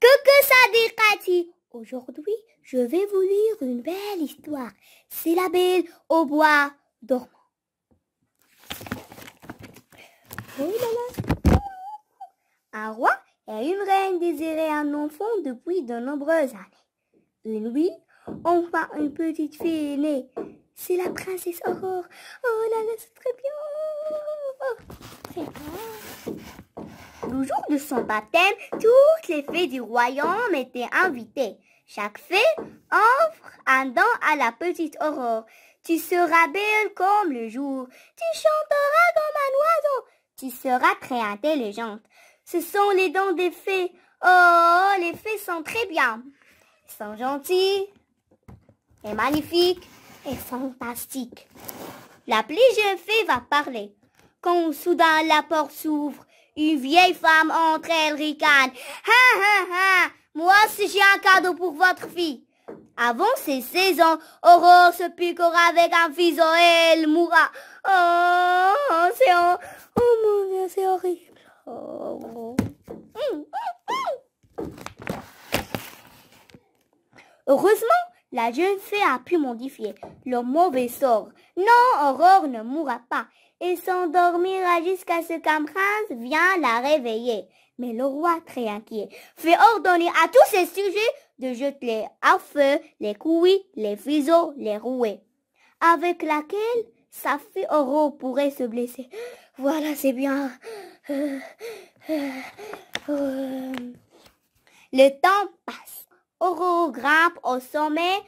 Coucou Sadiqati Aujourd'hui, je vais vous lire une belle histoire. C'est la belle au bois dormant. Un roi et une reine désiraient un enfant depuis de nombreuses années. Une nuit, enfin une petite fille est née. C'est la princesse Aurore. Oh là là, c'est très bien. Le jour de son baptême, toutes les fées du royaume étaient invitées. Chaque fée offre un don à la petite Aurore. Tu seras belle comme le jour. Tu chanteras comme un oiseau. Tu seras très intelligente. Ce sont les dons des fées. Oh, les fées sont très bien. Ils sont gentilles et magnifiques et fantastiques. La plus jeune fée va parler. Quand soudain la porte s'ouvre, une vieille femme entre, elle ricane. Ha ha ha! Moi aussi j'ai un cadeau pour votre fille. Avant ses 16 ans, Aurore se piquera avec un fuseau et elle mourra. Oh, c'est oh mon Dieu, c'est horrible. Oh. Heureusement, la jeune fille a pu modifier le mauvais sort. Non, Aurore ne mourra pas et s'endormira jusqu'à ce qu'un prince vienne la réveiller. Mais le roi, très inquiet, fait ordonner à tous ses sujets de jeter à feu les couilles, les fuseaux, les rouets, avec laquelle sa fille Aurore pourrait se blesser. Voilà, c'est bien. Le temps passe. Aurore grimpe au sommet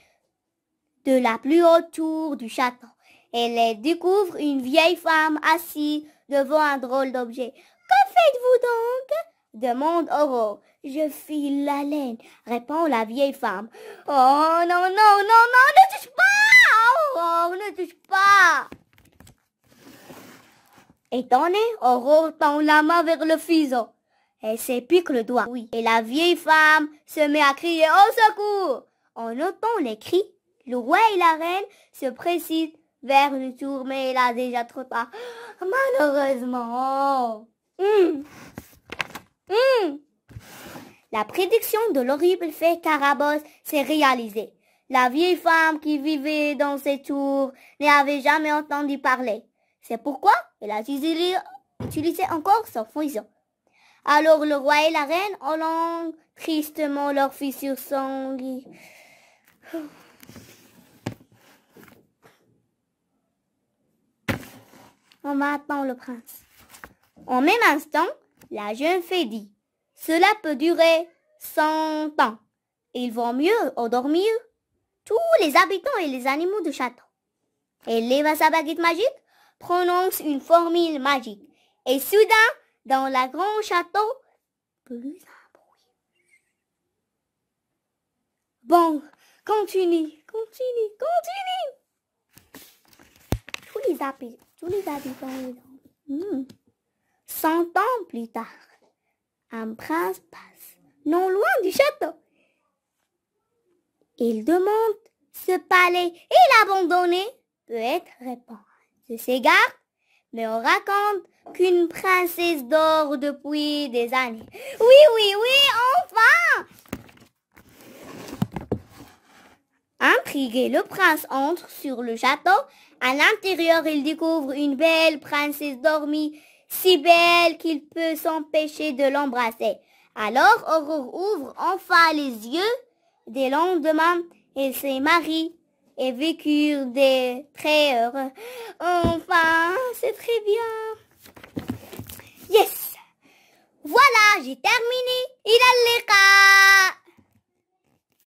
de la plus haute tour du château. Elle découvre une vieille femme assise devant un drôle d'objet. Que faites-vous donc? demande Aurore. Je file la laine, répond la vieille femme. Oh non, non, non, non, ne touche pas Aurore, ne touche pas Étonnée, Aurore tend la main vers le fuseau. Elle s'épique le doigt. Oui. Et la vieille femme se met à crier au secours. En entendant les cris, le roi et la reine se précipitent vers le tour, mais il a déjà trop tard. Malheureusement. Hum. Hum. La prédiction de l'horrible fée Carabosse s'est réalisée. La vieille femme qui vivait dans ces tours n'avait jamais entendu parler. C'est pourquoi elle a utilisé encore son fuseau. Alors le roi et la reine ont tristement leur fils sur son lit. On le prince. En même instant, la jeune fée dit, cela peut durer cent ans. Il vaut mieux endormir tous les habitants et les animaux du château. Elle lève sa baguette magique, prononce une formule magique. Et soudain, dans la grand château, plus un bruit. Bon, continue, continue, continue. Tous les habitants, tous les habitants, hmm. Cent ans plus tard, un prince passe, non loin du château. Il demande ce palais et l'abandonner peut être répondu de ses gardes, mais on raconte qu'une princesse dort depuis des années. Oui, oui, oui, enfin Intrigué, le prince entre sur le château. À l'intérieur, il découvre une belle princesse dormie, si belle qu'il peut s'empêcher de l'embrasser. Alors Aurore ouvre enfin les yeux. Des lendemain, et s'est mariée et vécurent des très heureux. Enfin, c'est très bien. Yes! Voilà, j'ai terminé. Il a.